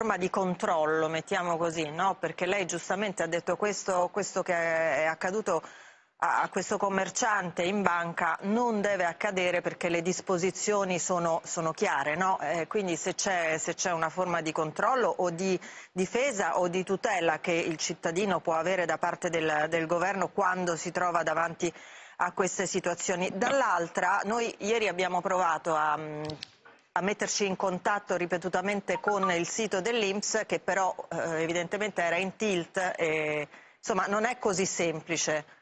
forma di controllo, mettiamo così, no? perché lei giustamente ha detto questo, questo che è accaduto a questo commerciante in banca non deve accadere perché le disposizioni sono, sono chiare, no? eh, quindi se c'è una forma di controllo o di difesa o di tutela che il cittadino può avere da parte del, del governo quando si trova davanti a queste situazioni. Dall'altra, noi ieri abbiamo provato a, a, metterci in contatto ripetutamente con il sito dell'Inps che però eh, evidentemente era in tilt e insomma non è così semplice.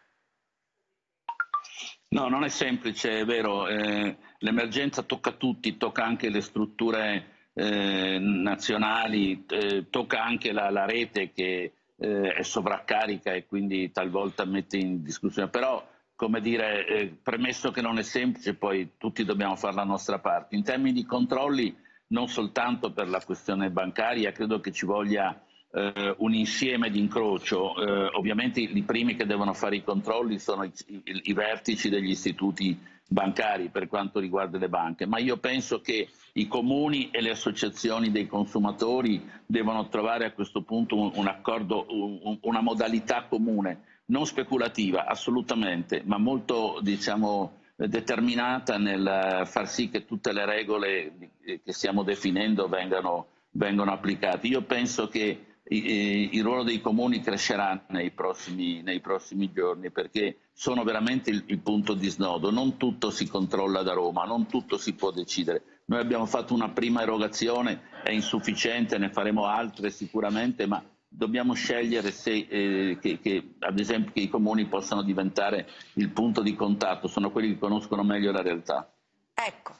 No, non è semplice, è vero, eh, l'emergenza tocca tutti, tocca anche le strutture eh, nazionali, eh, tocca anche la, la rete che eh, è sovraccarica e quindi talvolta mette in discussione, però come dire, eh, premesso che non è semplice, poi tutti dobbiamo fare la nostra parte. In termini di controlli, non soltanto per la questione bancaria, credo che ci voglia eh, un insieme di incrocio. Eh, ovviamente i primi che devono fare i controlli sono i, i, i, vertici degli istituti bancari per quanto riguarda le banche, ma io penso che i comuni e le associazioni dei consumatori devono trovare a questo punto un, un accordo, un, una modalità comune, non speculativa assolutamente, ma molto diciamo, determinata nel far sì che tutte le regole che stiamo definendo vengano, vengano applicate. Io penso che il ruolo dei comuni crescerà nei prossimi, nei prossimi giorni perché sono veramente il, il, punto di snodo. Non tutto si controlla da Roma, non tutto si può decidere. Noi abbiamo fatto una prima erogazione, è insufficiente, ne faremo altre sicuramente, ma dobbiamo scegliere se, eh, che, che, ad esempio, che i comuni possano diventare il punto di contatto, sono quelli che conoscono meglio la realtà. Ecco.